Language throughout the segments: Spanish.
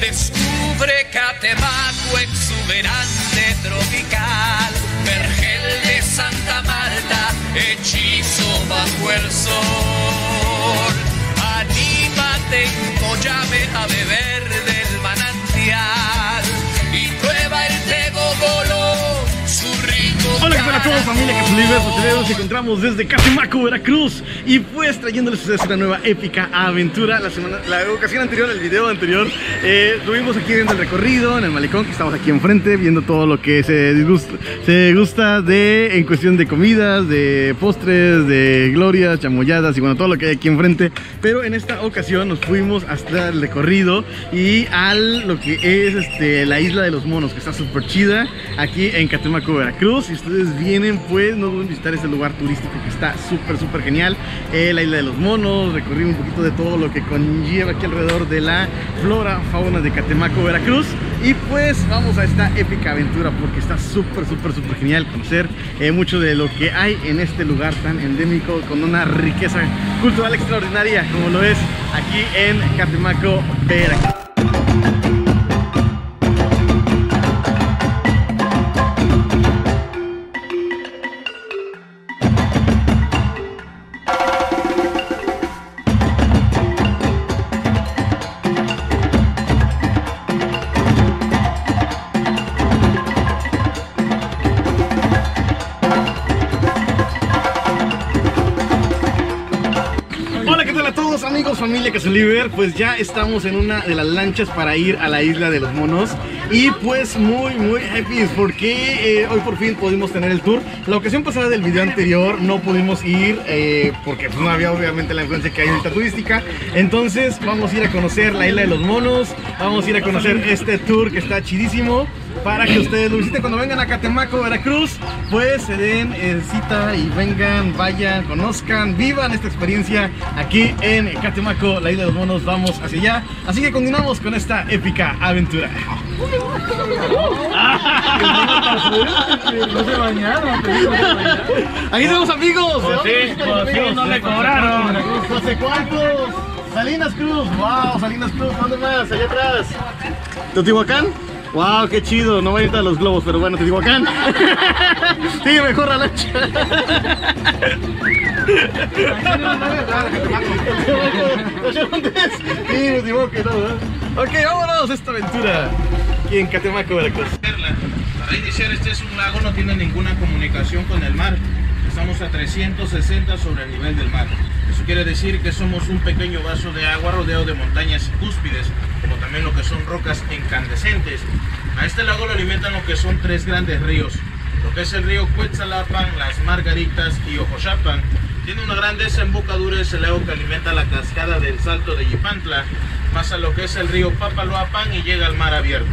Descubre Catemaco exuberante tropical, Vergel de Santa Marta, hechizo bajo el sol. Anímate, llame a beber a todos, familia Casulibres? Hoy nos encontramos desde Catemaco, Veracruz y pues trayéndoles ustedes una nueva épica aventura. La semana, la ocasión anterior, el video anterior, eh, estuvimos aquí viendo el recorrido en el malecón, que estamos aquí enfrente, viendo todo lo que se disgusta, se gusta de en cuestión de comidas, de postres, de glorias, chamoyadas y bueno, todo lo que hay aquí enfrente. Pero en esta ocasión nos fuimos hasta el recorrido y al lo que es este, la isla de los monos, que está súper chida aquí en Catemaco, Veracruz. Si ustedes vienen, pues van a visitar este lugar turístico que está súper, súper genial. Eh, la isla de los monos, recorrimos un poquito de todo lo que conlleva aquí alrededor de la flora, fauna de Catemaco, Veracruz. Y pues vamos a esta épica aventura porque está súper, súper, súper genial conocer eh, mucho de lo que hay en este lugar tan endémico con una riqueza cultural extraordinaria como lo es aquí en Catemaco, Veracruz. Casoliver? Pues ya estamos en una de las lanchas para ir a la isla de los monos y pues muy, muy happy porque eh, hoy por fin pudimos tener el tour. La ocasión pasada del video anterior no pudimos ir eh, porque no había obviamente la influencia que hay ahorita turística. Entonces vamos a ir a conocer la isla de los monos, vamos a ir a conocer este tour que está chidísimo para que ustedes lo visiten cuando vengan a Catemaco, Veracruz, pues se den eh, cita y vengan, vayan, conozcan, vivan esta experiencia aquí en Catemaco, la isla de los monos, vamos hacia allá. Así que continuamos con esta épica aventura. No se bañaron. Aquí tenemos amigos. Pues sí, pues sí, no le cobraron. ¿Hace cuántos? Salinas Cruz, wow, Salinas Cruz, ¿dónde más? Allá atrás. ¿Teotihuacán? Wow, qué chido, no voy a ir a los globos, pero bueno, Teotihuacán. sí, mejor la lancha. Sí, me equivoqué, no, ¿no? Ok, vámonos a esta aventura aquí en Catemaco, Veracruz. Para iniciar, este es un lago, no tiene ninguna comunicación con el mar. Estamos a 360 sobre el nivel del mar. Eso quiere decir que somos un pequeño vaso de agua rodeado de montañas cúspides, como también lo que son rocas incandescentes. A este lago lo alimentan lo que son tres grandes ríos. Lo que es el río Cuetzalapan, Las Margaritas y Ojochapan. Tiene una gran desembocadura, es el lago que alimenta la cascada del Salto de Yipantla, más a lo que es el río Papaloapan y llega al mar abierto.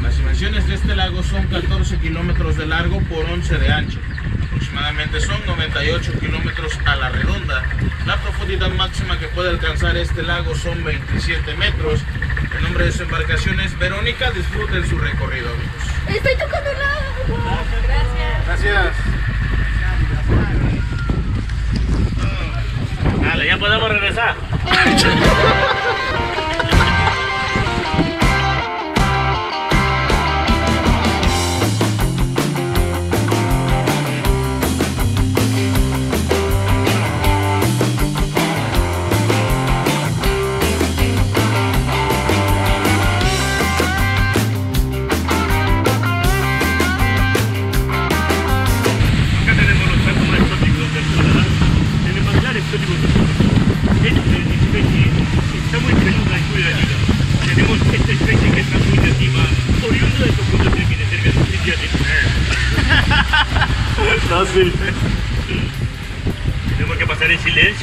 Las dimensiones de este lago son 14 kilómetros de largo por 11 de ancho. Aproximadamente son 98 kilómetros a la redonda. La profundidad máxima que puede alcanzar este lago son 27 metros. El nombre de su embarcación es Verónica. Disfruten su recorrido, amigos. Estoy tocando el agua. Gracias. Gracias. Dale, ya podemos regresar.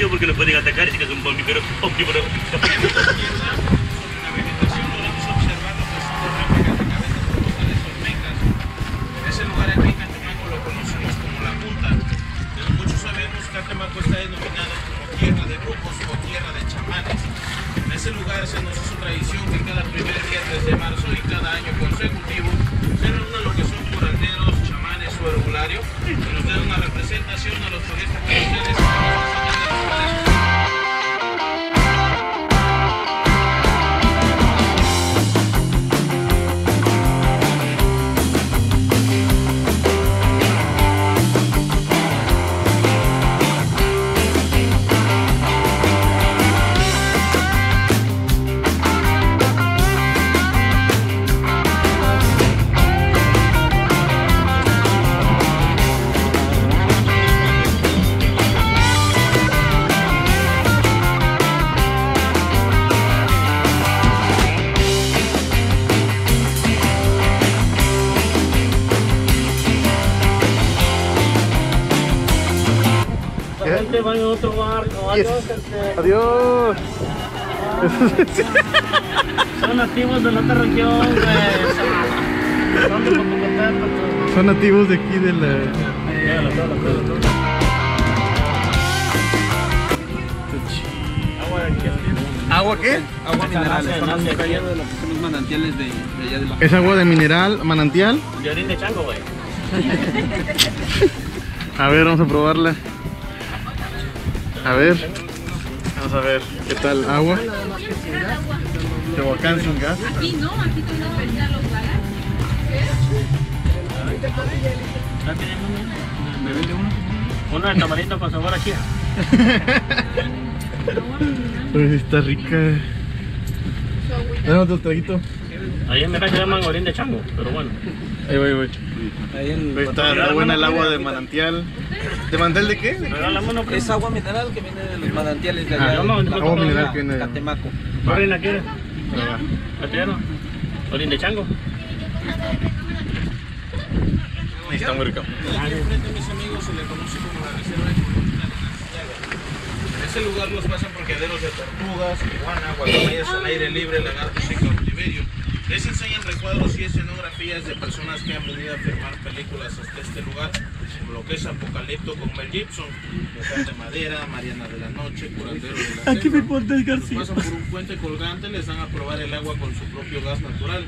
porque nos pueden atacar y si que es un bombífero. Sobre la vegetación podemos observar los residuos de cabezas frutales olmecas. Ese lugar en Catemaco lo conocemos como la punta. Pero muchos sabemos que Catemaco está denominado como tierra de brujos o tierra de chamanes. En ese lugar se nos hizo tradición que cada primer viernes de marzo y cada año consecutivo se reúnen lo que son curanderos, chamanes o herbolarios que nos den una representación de los turistas que Adiós, gente. Adiós. Son nativos de la otra región, güey. Son de Popocatépetl. Son nativos de aquí de la... Agua de aquí. ¿Agua qué? Agua mineral, estamos cayendo de los que son los manantiales de, de allá de la Es agua de mineral, manantial. De orín de chango, güey. A ver, vamos a probarla. A ver. Vamos a ver qué tal agua. Tehuacán sin gas. Aquí no, aquí tú no pedías los balas. ¿Me vende uno? Uno de tamarindo con sabor aquí. Uy, está rica. Dame otro traguito. Ahí en Mera se llaman orín de chango, pero bueno. Ahí voy, voy. Ahí en Ahí Está, está buena el agua de manantial. ¿De manantial de qué? Regálame uno, Es agua mineral que viene de los manantiales de Ah, allá. no, de no, agua mineral que viene de- Catemaco. ¿Orín aquí? Va. ¿La tierra? ¿Orín de chango? Ahí está muy rica. Frente a mis amigos se le conoce como la reserva de. En ese lugar los pasan porquederos de tortugas, iguana, guacamayas al aire libre, lagartos y cautiverio. Les enseñan recuadros y escenografías de personas que han venido a filmar películas hasta este lugar, como lo que es Apocalipto con Mel Gibson, Mujer de Madera, Mariana de la Noche, Curandero de la Aquí me Los pasan por un puente colgante, les dan a probar el agua con su propio gas natural.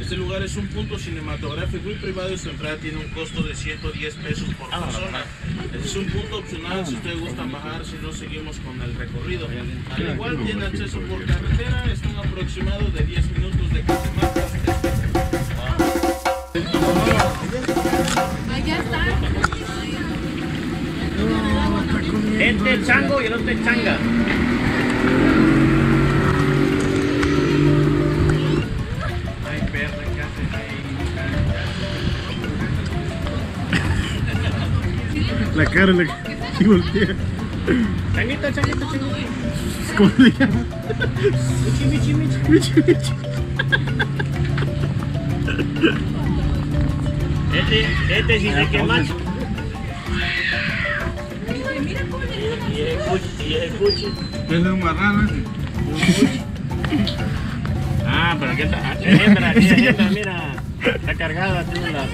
Este lugar es un punto cinematográfico y privado y su entrada tiene un costo de 110 pesos por persona. Este es un punto opcional si ustedes gustan bajar, si no seguimos con el recorrido. Al igual tiene acceso por carretera, están aproximados de 10 minutos de Catemaco. Allá está. Este chango y el otro es changa. La cara, y voltea. Changuito, changuito, changuito. ¿Cómo se llama? Michi, michi, michi. Michi, michi. Este, este sí se quema. Mira cómo le Y es el cuchi, y es el cuchi. Es un marrano. Ah, pero aquí está. Es hembra, aquí es hembra, mira. Está cargada, tiene la.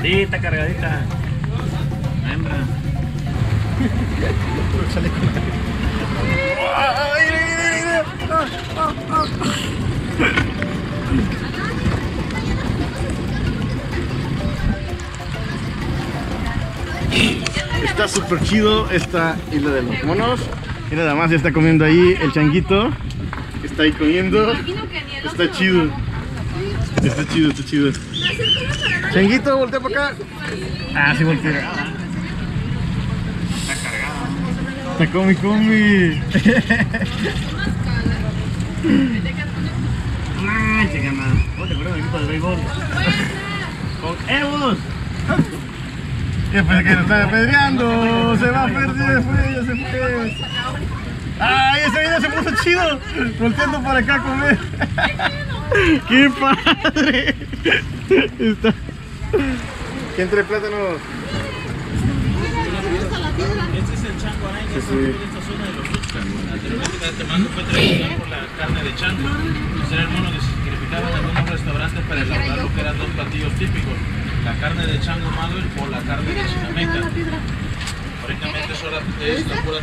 Sí, está cargadita. La hembra. Está súper chido esta isla de los monos. Y nada más ya está comiendo ahí el changuito. Está ahí comiendo. imagino que ni el Está chido. Está chido, está chido. Changuito, voltea para acá. Ah, sí, voltea. Está come. Ay, chica, man. ¿Cómo te acuerdas del equipo de béisbol? Con Evos. Que lo estaba apedreando. Se va a perder, se fue, ya se fue. ¡Ay, ese video se puso chido! Volteando para acá a comer. ¡Qué padre! Está. ¿Qué entre plátanos? Este es el chango araña, Sí, está sí. en esta zona de los Tuxtlas. Anteriormente Catemaco fue tradicional por la carne de chango. Este era el mono que se sacrificaba en algunos restaurantes para elaborar lo que eran dos platillos típicos. La carne de chango madre o la carne de chinameca. Prácticamente es hora de esta pura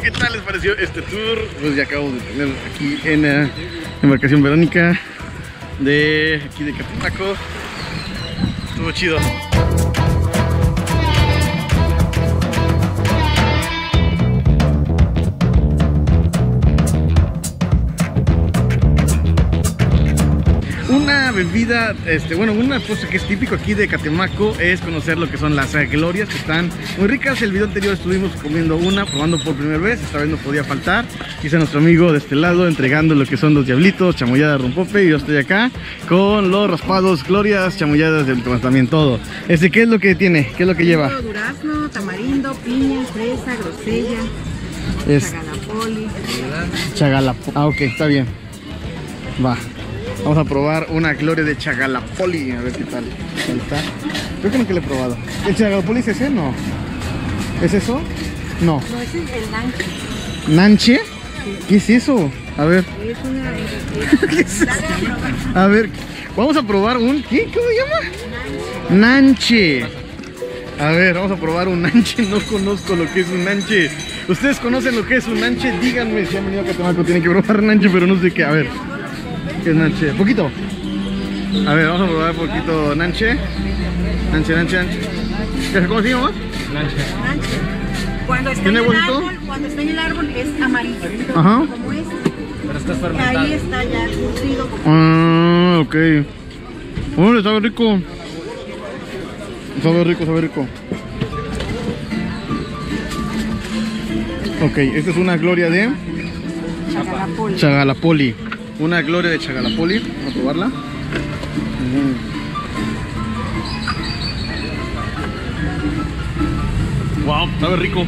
¿qué tal les pareció este tour? Pues ya acabo de tener aquí en la embarcación Verónica de aquí de. Estuvo estuvo chido. Una bebida, este, bueno, una cosa que es típico aquí de Catemaco es conocer lo que son las glorias, que están muy ricas. El video anterior estuvimos comiendo una, probando por primera vez, esta vez no podía faltar. Quise nuestro amigo de este lado entregando lo que son los diablitos, chamoyada rompope, y yo estoy acá con los raspados glorias, chamoyadas del también todo. Este, ¿qué es lo que tiene? ¿Qué es lo que lleva? Durazno, tamarindo, piña, fresa, grosella, Es chagalapoli. Chagalapo. Ah, ok, está bien. Va. Vamos a probar una gloria de Chagalapoli. A ver qué tal. ¿Cuál está? Creo que que lo he probado. ¿El Chagalapoli es ese? No. ¿Es eso? No. No, ese es el nanche. ¿Nanche? ¿Qué es eso? A ver. Es una... ¿Qué es eso? Dale a probar. A ver. Vamos a probar un... ¿Qué? ¿Cómo se llama? Nanche. A ver, vamos a probar un nanche. No conozco lo que es un nanche. ¿Ustedes conocen lo que es un nanche? Díganme si han venido a Catemaco. Tienen que probar nanche, pero no sé qué. A ver. ¿Qué es nanche? ¿Poquito? A ver, vamos a probar un poquito nanche. Nanche, nanche, nanche. ¿Qué- ¿Cómo se llama? Nanche. Cuando está en ¿Tiene el bonito? árbol, cuando está en el árbol es amarillo. Ajá. Como es. Pero está Y fermentado. ahí está ya curtido. como- Ah, ok. Bueno, sabe rico. Sabe rico, sabe rico. Ok, esta es una gloria de Chagalapoli. Chagalapoli. Una gloria de Chagalapoli. Vamos a probarla. Wow, sabe rico.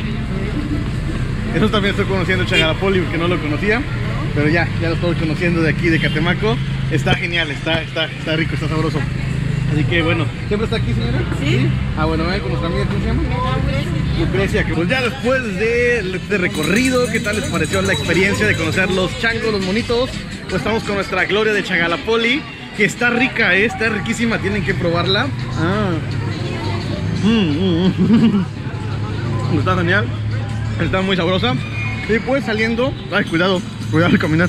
Eso también estoy conociendo Chagalapoli porque no lo conocía. Pero ya, ya lo estoy conociendo de aquí de Catemaco. Está genial, está, está, está rico, está sabroso. Así que bueno, ¿siempre está aquí señora? Sí. Ah, bueno, ven con nuestra amiga, ¿cómo se llama? Lucrecia, que pues ya después de este recorrido, ¿qué tal les pareció la experiencia de conocer los changos, los monitos? Pues estamos con nuestra Gloria de Chagalapoli, que está rica, ¿eh? está riquísima, tienen que probarla. Ah. Mm, mm, mm. Está genial, está muy sabrosa. Y pues saliendo, ay, cuidado, cuidado al caminar.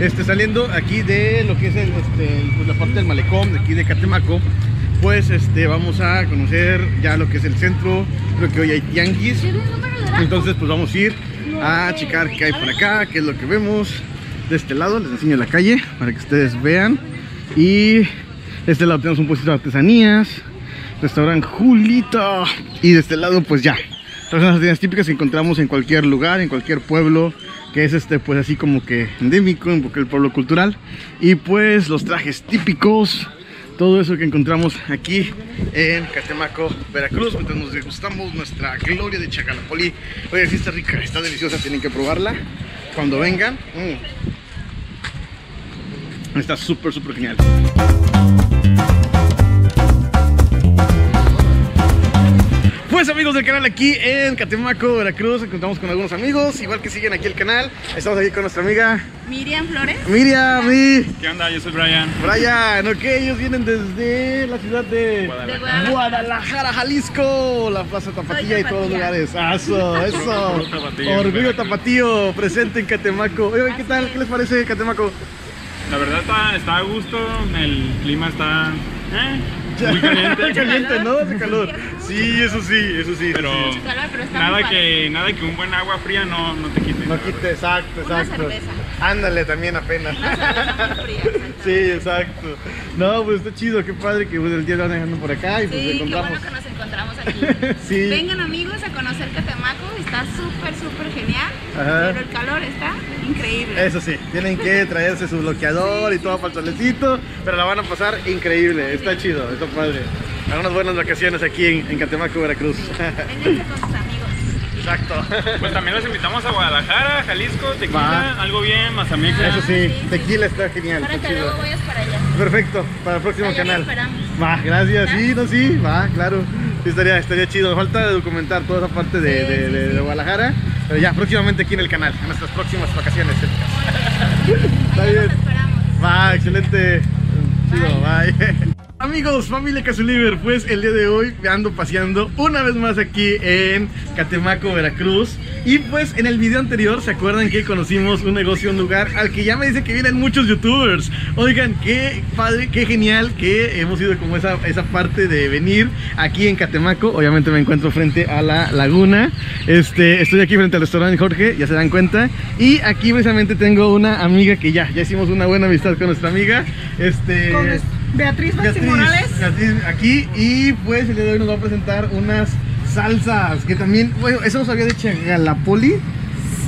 Este, saliendo aquí de lo que es el, este, pues, la parte del malecón de aquí de Catemaco, pues este, vamos a conocer ya lo que es el centro, creo que hoy hay tianguis, entonces pues vamos a ir a checar qué hay por acá, qué es lo que vemos de este lado, les enseño la calle para que ustedes vean. Y de este lado tenemos un puesto de artesanías, restaurante Julita. Y de este lado pues ya, todas las artesanías típicas que encontramos en cualquier lugar, en cualquier pueblo que es este pues así como que endémico, poco el pueblo cultural. Y pues los trajes típicos todo eso que encontramos aquí en Catemaco, Veracruz, mientras nos degustamos nuestra gloria de Chacalapoli. Oye, sí está rica, está deliciosa, tienen que probarla cuando vengan. Mm. Está súper, súper genial. Pues amigos del canal aquí en Catemaco, Veracruz, encontramos con algunos amigos, igual que siguen aquí el canal. Estamos aquí con nuestra amiga Miriam Flores. Miriam y ¿Qué onda? Yo soy Brian. Brian, ok, ellos vienen desde la ciudad de De Guadalajara. Guadalajara, Jalisco, la Plaza Tapatía y todos los lugares. Eso, eso. Orgullo tapatío. Orgullo Tapatío, presente en Catemaco. Oye, ¿qué tal? ¿Qué les parece Catemaco? La verdad está, está a gusto, el clima está eh, muy caliente. caliente, ¿no? Hace calor. Sí, eso sí, eso sí. Pero sí. Calor, pero está muy nada padre. que, nada que un buen agua fría no, no te quite. No quite, exacto, Una exacto. cerveza. Ándale también apenas. Sí, exacto. No, pues está chido, qué padre que pues, el día de dejando por acá y pues Sí, qué encontramos. bueno que nos encontramos aquí. Sí. Vengan amigos a conocer Catemaco, está súper, súper genial. Ajá. Pero el calor está increíble. Eso sí, tienen que traerse su bloqueador y todo para el solecito, pero la van a pasar increíble, está chido, está padre. Hagan unas buenas vacaciones aquí en, en Catemaco, Veracruz. Amigos. Exacto. Pues también los invitamos a Guadalajara, Jalisco, Va. Tequila, algo bien, Mazameca. Eso sí, tequila está genial, Para está que luego vayas para allá. Perfecto, para el próximo Allá canal. esperamos. Va, gracias, sí, no, sí, va, claro. Sí, estaría, estaría chido. Falta documentar toda esa parte de, Sí, de- de- sí. de Guadalajara, pero ya próximamente aquí en el canal, en nuestras próximas vacaciones. Está bien. esperamos. Va, excelente. Chido, bye. Amigos, familia Casuliver, pues el día de hoy ando paseando una vez más aquí en Catemaco, Veracruz. Y pues en el video anterior, ¿se acuerdan que conocimos un negocio, un lugar al que ya me dice que vienen muchos youtubers? Oigan, qué padre, qué genial que hemos ido como esa, esa parte de venir aquí en Catemaco. Obviamente me encuentro frente a la laguna. Este, estoy aquí frente al restaurante Jorge, ya se dan cuenta. Y aquí precisamente tengo una amiga que ya, ya hicimos una buena amistad con nuestra amiga. Este, Beatriz Beatriz, Morales. Beatriz aquí y pues el día de hoy nos va a presentar unas salsas que también, bueno, eso nos había de chagalapoli.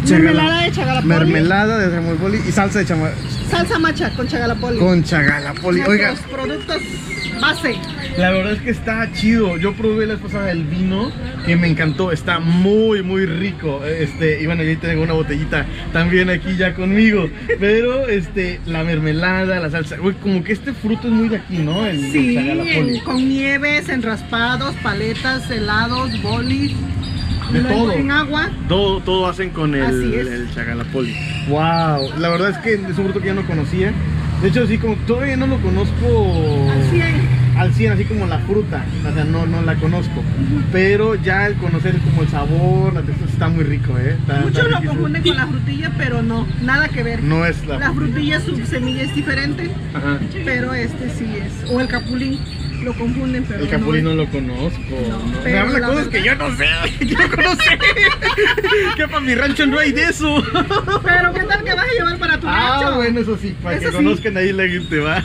Mermelada de chagalapoli. Mermelada de chagalapoli y salsa de chama Salsa macha con chagalapoli. con chagalapoli. Oiga, productos base. la verdad es que está chido. Yo probé la vez pasada el vino que me encantó. Está muy, muy rico. Este, y bueno, yo tengo una botellita también aquí ya conmigo. Pero este, la mermelada, la salsa, güey, como que este fruto es muy de aquí, ¿no? El, Sí, en- con nieves, en raspados, paletas, helados, bolis. De todo. En agua. Todo, todo hacen con el, el chagalapoli. Wow, la verdad es que es un fruto que ya no conocía. De hecho, así como todavía no lo conozco Al 100. Al 100, así como la fruta. O sea, no, no la conozco. Pero ya el conocer como el sabor, la textura está muy rico, ¿eh? Está- está Muchos lo riquísimo. confunden con la frutilla, pero no, nada que ver. No es la, La frutilla, su semilla es diferente, Ajá. pero este sí es. O el capulín, lo confunden, pero El capulín no no. lo conozco. No. Me habla la cosas verdad- que yo no sé. Yo no conozco. que para mi rancho no hay de eso. Pero ¿qué tal que vas a llevar para tu Ah, rancho? bueno, eso sí, para que Eso sí. conozcan ahí la gente va.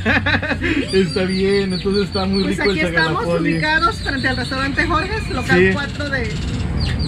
está bien, entonces está muy Pues rico aquí el estamos ubicados frente al restaurante Jorges, local Sí. 4 de...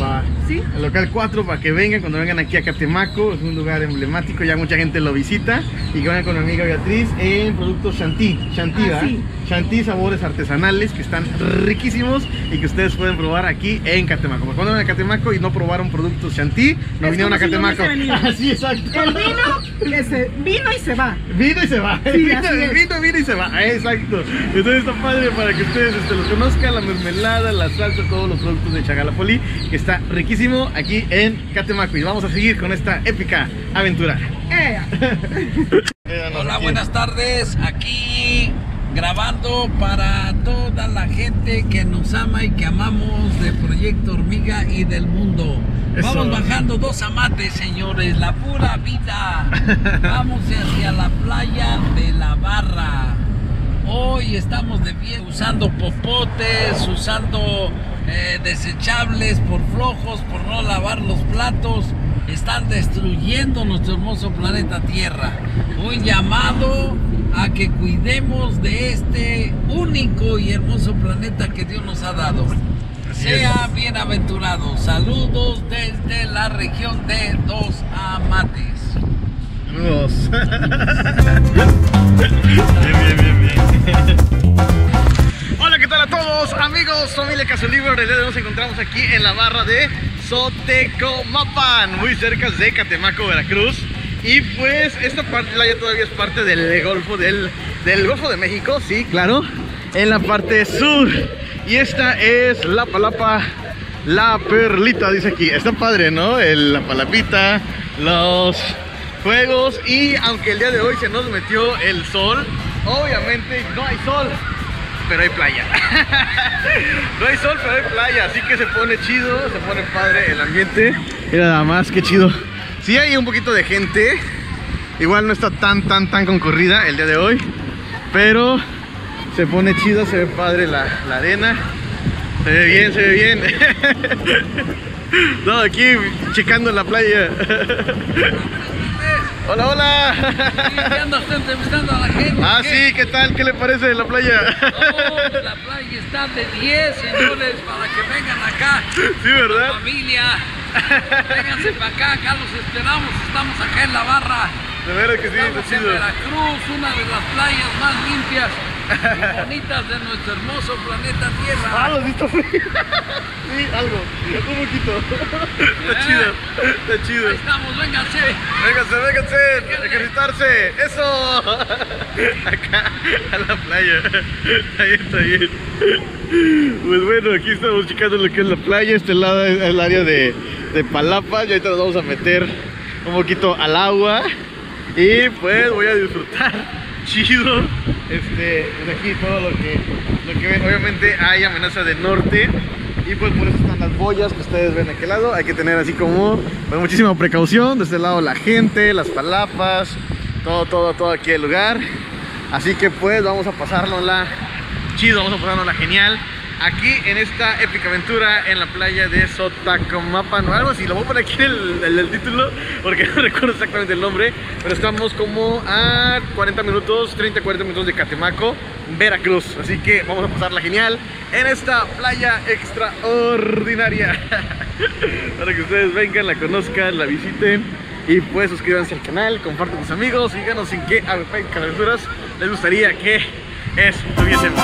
Va. ¿Sí? El local 4 para que vengan, cuando vengan aquí a Catemaco, es un lugar emblemático, ya mucha gente lo visita y que vengan con mi amiga Beatriz en productos Chantilly, Chantilly, Ah, sabores artesanales que están riquísimos y que ustedes pueden probar aquí en Catemaco. Porque Cuando vengan a Catemaco y no probaron productos Chantilly, no Es vinieron a como si no Catemaco. Así, exacto. El vino, que se, vino y se va. Vino y se va. Sí, vino, vino, vino se va. Exacto. Entonces está padre para que ustedes este, los conozcan, la mermelada, la salsa, todos los productos de Chagalapoli, que está riquísimo aquí en Catemaco. Y vamos a seguir con esta épica aventura. Hola, buenas tardes. Aquí grabando para toda la gente que nos ama y que amamos de Proyecto Hormiga y del mundo. Eso. Vamos bajando dos amates, señores, la pura vida. Vamos hacia la playa de la Barra. Hoy estamos de pie usando popotes, usando eh, desechables por flojos, por no lavar los platos. Están destruyendo nuestro hermoso planeta Tierra. Un llamado a que cuidemos de este único y hermoso planeta que Dios nos ha dado. Sea bienaventurado. Saludos desde la región de Dos Amates. Saludos. bien, bien, bien, bien. Hola, ¿qué tal a todos? Amigos, familia Casoliver. El día de hoy nos encontramos aquí en la barra de Sotecomapan, muy cerca de Catemaco, Veracruz. Y pues esta parte la ya todavía es parte del Golfo del, del Golfo de México, sí, claro, en la parte sur. Y esta es la palapa, la perlita, dice aquí. Está padre, ¿no? El- la palapita, los juegos y aunque el día de hoy se nos metió el sol, obviamente no hay sol, pero hay playa. no hay sol, pero hay playa, así que se pone chido, se pone padre el ambiente. Mira nada más, qué chido. Sí hay un poquito de gente, igual no está tan, tan, tan concurrida el día de hoy, pero se pone chido, se ve padre la, la arena. Se ve bien, se ve bien. no, aquí checando la playa. Hola, hola. ¿Qué anda usted entrevistando a la gente? Ah, ¿Qué? sí, ¿qué tal? ¿Qué le parece la playa? Oh, la playa está de 10, señores, para que vengan acá. Sí, ¿verdad? Familia. Vénganse para acá, acá los esperamos. Estamos acá en la barra. De veras que sí, Estamos en. Veracruz, una de las playas más limpias y bonitas de nuestro hermoso planeta Ah, Tierra. lo visto frío. Sí, algo, un poquito. Está chido, está chido. Ahí estamos, vénganse. Vénganse, vénganse, ejercitarse, eso. Acá, a la playa. Está bien, está bien. Pues bueno, aquí estamos checando lo que es la playa. Este lado es el área de, de Palapa. Y ahorita nos vamos a meter un poquito al agua. Y pues voy a disfrutar chido. Este, pues aquí todo lo que, lo que ven. Obviamente hay amenaza de norte. Y pues por eso están las boyas que ustedes ven de aquel lado. Hay que tener así como pues, muchísima precaución. De este lado la gente, las palapas, todo, todo, todo aquí el lugar. Así que pues vamos a pasárnosla chido, vamos a pasárnosla genial. Aquí en esta épica aventura en la playa de Sotacomapan o algo así. Lo voy a poner aquí en el, título porque no recuerdo exactamente el nombre. Pero estamos como a 40 minutos, 30, 40 minutos de Catemaco, Veracruz. Así que vamos a pasarla genial en esta playa extraordinaria. Para que ustedes vengan, la conozcan, la visiten. Y pues suscríbanse al canal, compartan con sus amigos, díganos en qué aventuras les gustaría que estuviésemos.